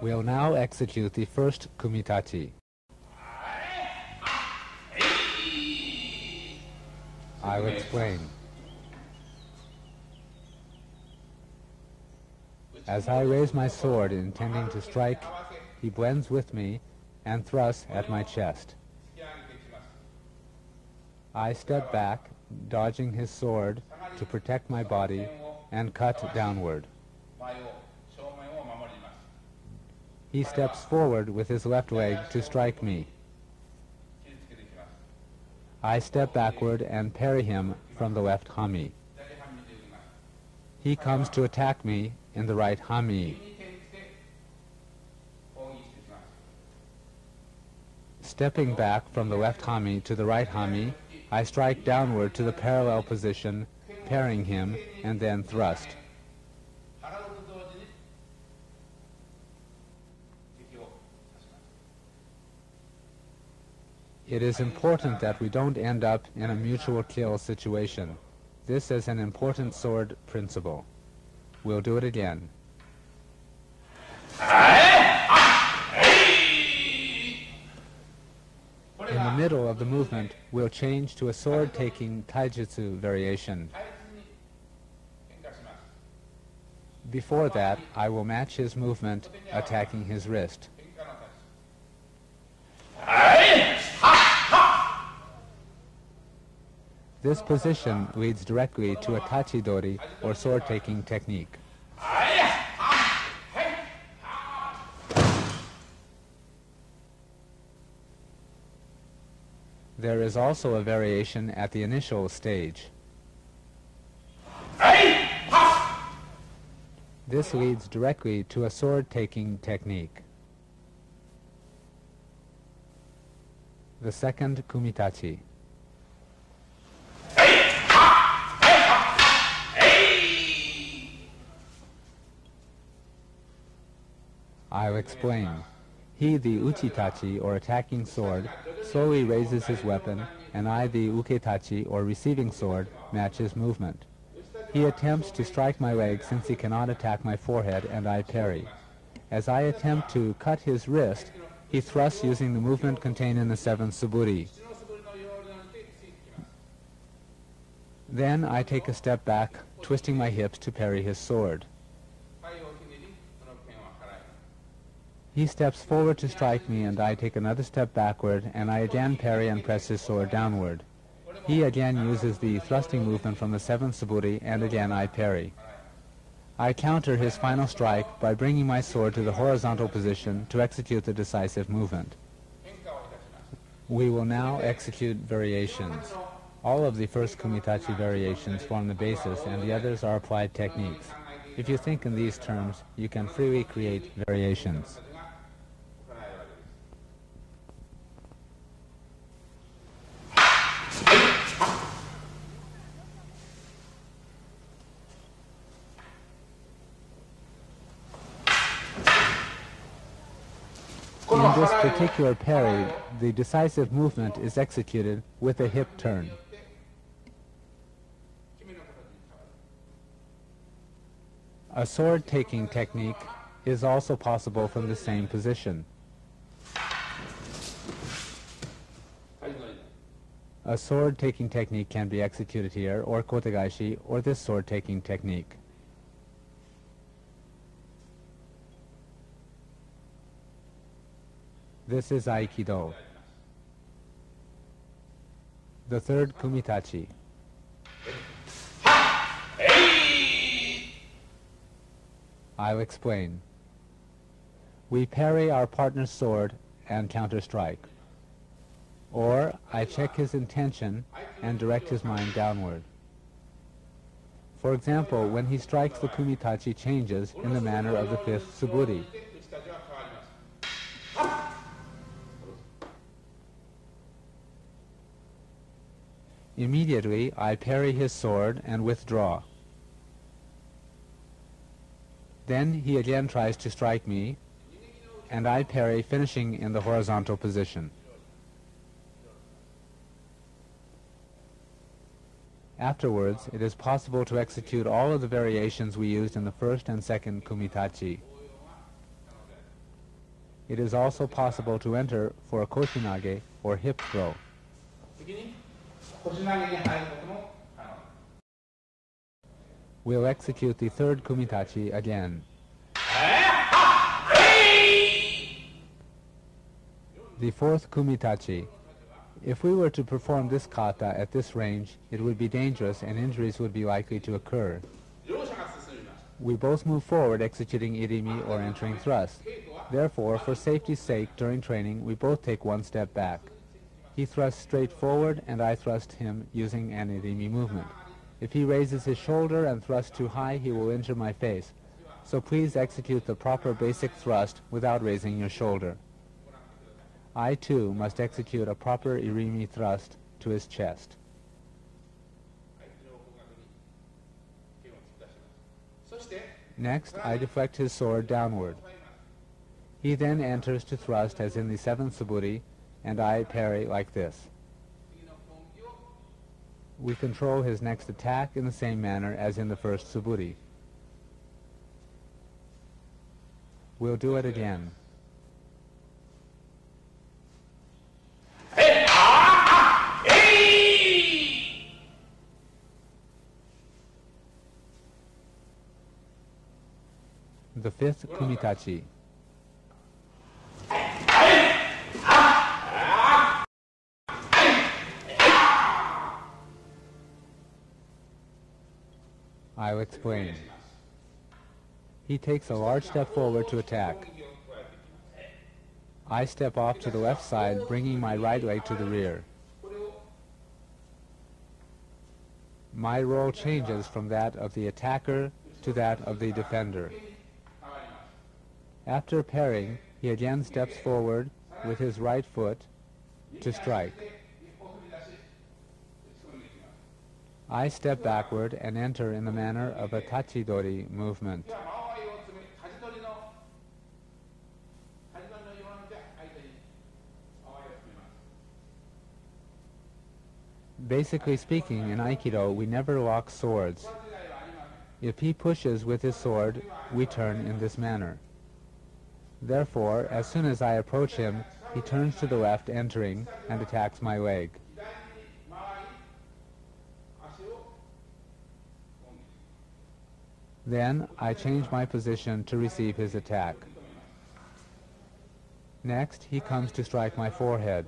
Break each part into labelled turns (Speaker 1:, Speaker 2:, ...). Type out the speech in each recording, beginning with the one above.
Speaker 1: We'll now execute the first kumitachi. I'll explain. As I raise my sword intending to strike, he blends with me and thrusts at my chest. I step back, dodging his sword to protect my body and cut downward. He steps forward with his left leg to strike me. I step backward and parry him from the left hanmi. He comes to attack me in the right hanmi. Stepping back from the left hanmi to the right hanmi, I strike downward to the parallel position, parrying him, and then thrust. It is important that we don't end up in a mutual kill situation. This is an important sword principle. We'll do it again. In the middle of the movement, we'll change to a sword-taking taijutsu variation. Before that, I will match his movement, attacking his wrist. This position leads directly to a tachidori, or sword-taking technique. There is also a variation at the initial stage. This leads directly to a sword-taking technique. The second kumitachi. I'll explain. He, the uchitachi, or attacking sword, slowly raises his weapon, and I, the uketachi, or receiving sword, match his movement. He attempts to strike my leg since he cannot attack my forehead, and I parry. As I attempt to cut his wrist, he thrusts using the movement contained in the seventh suburi. Then I take a step back, twisting my hips to parry his sword. He steps forward to strike me, and I take another step backward, and I again parry and press his sword downward. He again uses the thrusting movement from the seventh suburi, and again I parry. I counter his final strike by bringing my sword to the horizontal position to execute the decisive movement. We will now execute variations. All of the first kumitachi variations form the basis, and the others are applied techniques. If you think in these terms, you can freely create variations. This particular parry, the decisive movement is executed with a hip turn. A sword-taking technique is also possible from the same position. A sword-taking technique can be executed here, or kotegaeshi, or this sword-taking technique. This is Aikido. The third kumitachi. I'll explain. We parry our partner's sword and counter-strike. Or I check his intention and direct his mind downward. For example, when he strikes the kumitachi changes in the manner of the fifth suburi. Immediately I parry his sword and withdraw. Then he again tries to strike me, and I parry, finishing in the horizontal position. Afterwards, it is possible to execute all of the variations we used in the first and second kumitachi. It is also possible to enter for a koshinage or hip throw. We'll execute the third kumitachi again. The fourth kumitachi. If we were to perform this kata at this range, it would be dangerous and injuries would be likely to occur. We both move forward executing irimi or entering thrust. Therefore, for safety's sake during training, we both take one step back. He thrusts straight forward, and I thrust him using an irimi movement. If he raises his shoulder and thrusts too high, he will injure my face. So please execute the proper basic thrust without raising your shoulder. I too must execute a proper irimi thrust to his chest. Next, I deflect his sword downward. He then enters to thrust as in the seventh suburi, and I parry like this. We control his next attack in the same manner as in the first suburi. We'll do it again. The fifth kumitachi. explain. He takes a large step forward to attack. I step off to the left side, bringing my right leg to the rear. My role changes from that of the attacker to that of the defender. After parrying, he again steps forward with his right foot to strike. I step backward and enter in the manner of a tachidori movement. Basically speaking, in Aikido, we never lock swords. If he pushes with his sword, we turn in this manner. Therefore, as soon as I approach him, he turns to the left entering and attacks my leg. Then I change my position to receive his attack. Next, he comes to strike my forehead.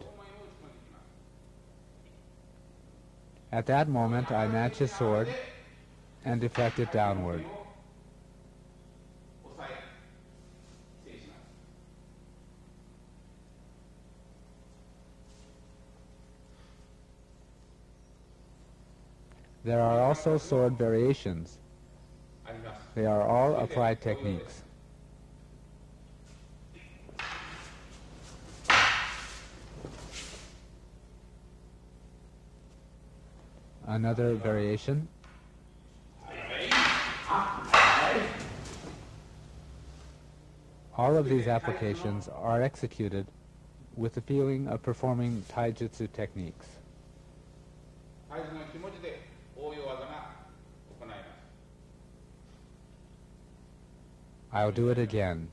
Speaker 1: At that moment, I match his sword and deflect it downward. There are also sword variations. They are all applied techniques. Another variation. All of these applications are executed with the feeling of performing taijutsu techniques. I'll do it again.